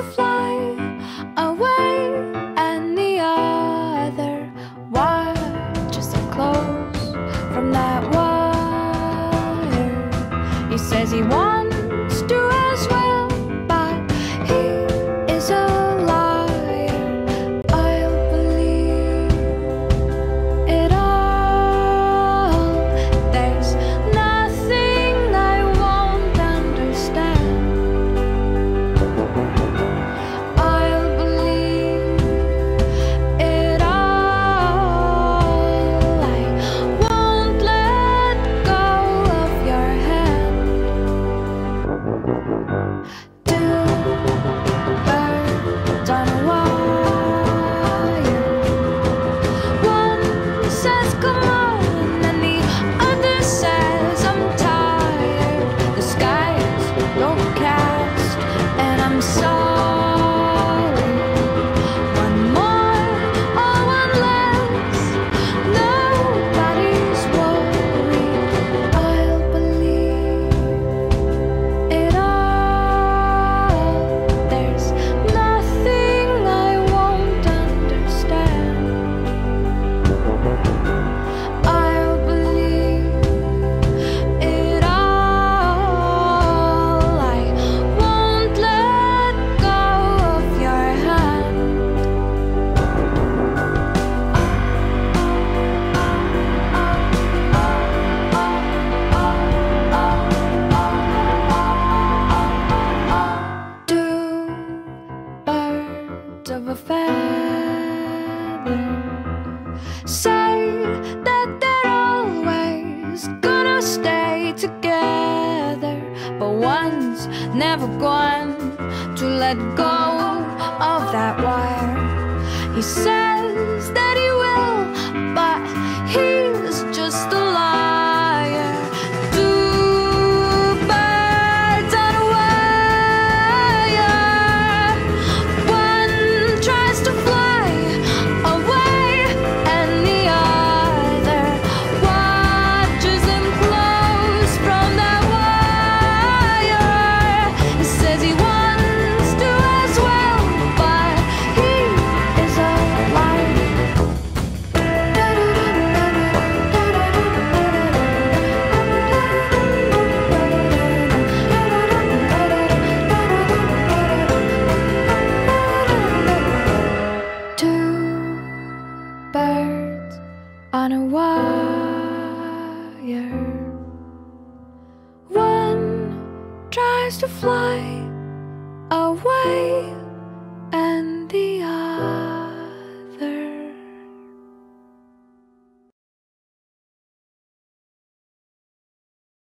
to fly away and the other watches are close from that wire. He says he wants. never going to let go of that wire. he said. fire. One tries to fly away.